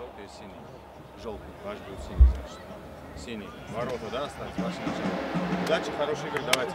Желтый и синий. Желтый. Ваш будет синий, значит. Синий. Ворота, да, остались? Ваше начало. Удачи, хорошей игры, давайте.